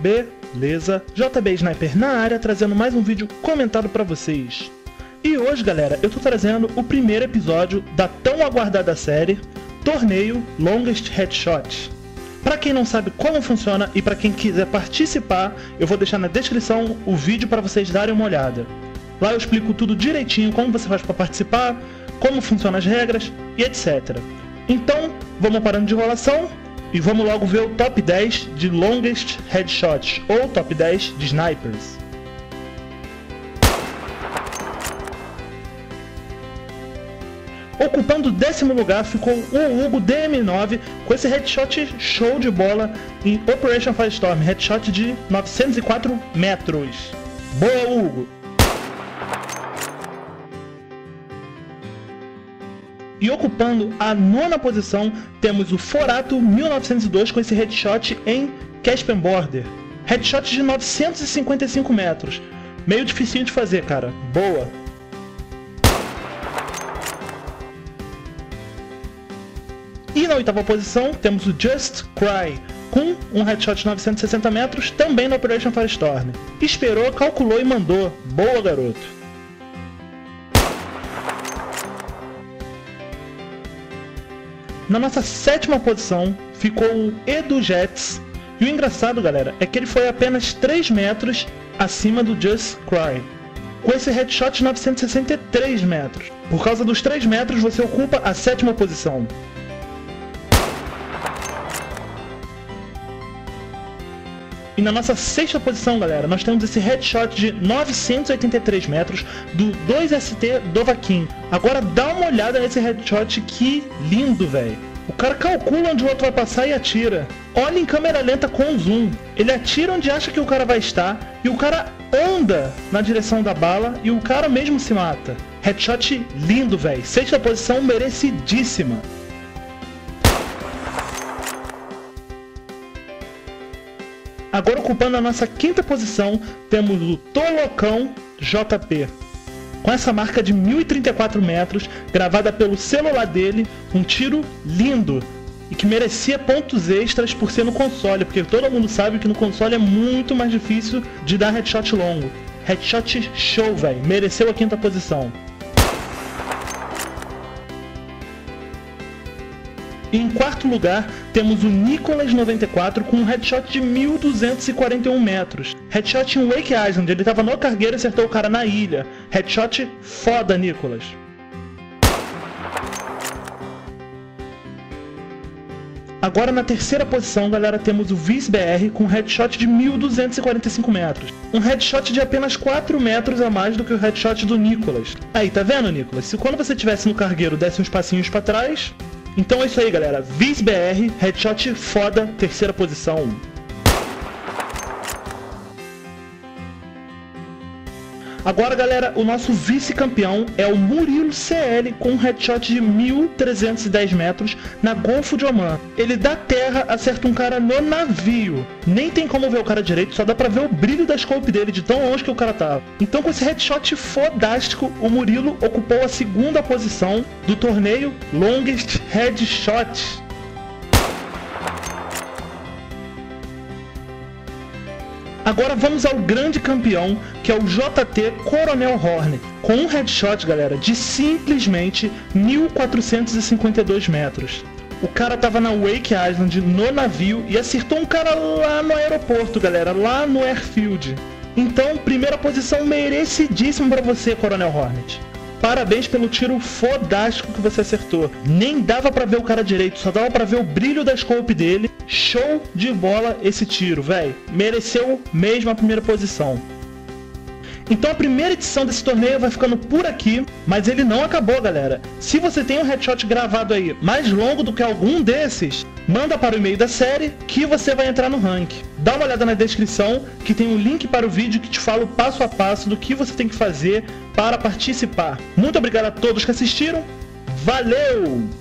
Beleza? JB Sniper na área trazendo mais um vídeo comentado pra vocês. E hoje galera, eu tô trazendo o primeiro episódio da tão aguardada série Torneio Longest Headshot. Pra quem não sabe como funciona e pra quem quiser participar, eu vou deixar na descrição o vídeo para vocês darem uma olhada. Lá eu explico tudo direitinho, como você faz para participar, como funcionam as regras e etc. Então, vamos parando de enrolação e vamos logo ver o top 10 de longest headshots ou top 10 de snipers. Ocupando o décimo lugar ficou o Hugo DM9 com esse headshot show de bola em Operation Firestorm, headshot de 904 metros. Boa, Hugo! E ocupando a nona posição, temos o Forato 1902 com esse headshot em Caspian Border. Headshot de 955 metros. Meio dificinho de fazer, cara. Boa. E na oitava posição temos o Just Cry, com um headshot de 960 metros, também na Operation Firestorm. Esperou, calculou e mandou. Boa, garoto. Na nossa sétima posição ficou o Edu Jets. E o engraçado, galera, é que ele foi apenas 3 metros acima do Just Cry. Com esse headshot de 963 metros. Por causa dos 3 metros, você ocupa a sétima posição. E na nossa sexta posição, galera, nós temos esse headshot de 983 metros do 2ST Dovahkiin. Agora dá uma olhada nesse headshot, que lindo, velho. O cara calcula onde o outro vai passar e atira. Olha em câmera lenta com zoom. Ele atira onde acha que o cara vai estar e o cara anda na direção da bala e o cara mesmo se mata. Headshot lindo, velho. Sexta posição merecidíssima. Agora ocupando a nossa quinta posição, temos o Tolocão JP. Com essa marca de 1034 metros, gravada pelo celular dele, um tiro lindo e que merecia pontos extras por ser no console, porque todo mundo sabe que no console é muito mais difícil de dar headshot longo. Headshot show, velho, mereceu a quinta posição. Em quarto lugar, temos o Nicholas 94 com um headshot de 1241 metros. Headshot em Wake Island, ele estava no cargueiro e acertou o cara na ilha. Headshot foda, Nicholas. Agora na terceira posição, galera, temos o Viz BR com um headshot de 1245 metros. Um headshot de apenas 4 metros a mais do que o headshot do Nicholas. Aí, tá vendo, Nicholas? Se quando você estivesse no cargueiro desse uns passinhos para trás, então é isso aí, galera. Viz BR, headshot foda, terceira posição. Agora, galera, o nosso vice-campeão é o Murilo CL com um headshot de 1310 metros na Golfo de Oman. Ele dá terra, acerta um cara no navio. Nem tem como ver o cara direito, só dá pra ver o brilho da scope dele de tão longe que o cara tava. Então, com esse headshot fodástico, o Murilo ocupou a segunda posição do torneio Longest Headshot. Agora vamos ao grande campeão, que é o JT Coronel Hornet, com um headshot, galera, de simplesmente 1452 metros. O cara tava na Wake Island, no navio, e acertou um cara lá no aeroporto, galera, lá no airfield. Então, primeira posição merecidíssima para você, Coronel Hornet. Parabéns pelo tiro fodástico que você acertou. Nem dava para ver o cara direito, só dava para ver o brilho da scope dele. Show de bola esse tiro, velho. Mereceu mesmo a primeira posição. Então a primeira edição desse torneio vai ficando por aqui, mas ele não acabou, galera. Se você tem um headshot gravado aí mais longo do que algum desses, manda para o e-mail da série que você vai entrar no rank. Dá uma olhada na descrição que tem um link para o vídeo que te fala o passo a passo do que você tem que fazer para participar. Muito obrigado a todos que assistiram. Valeu!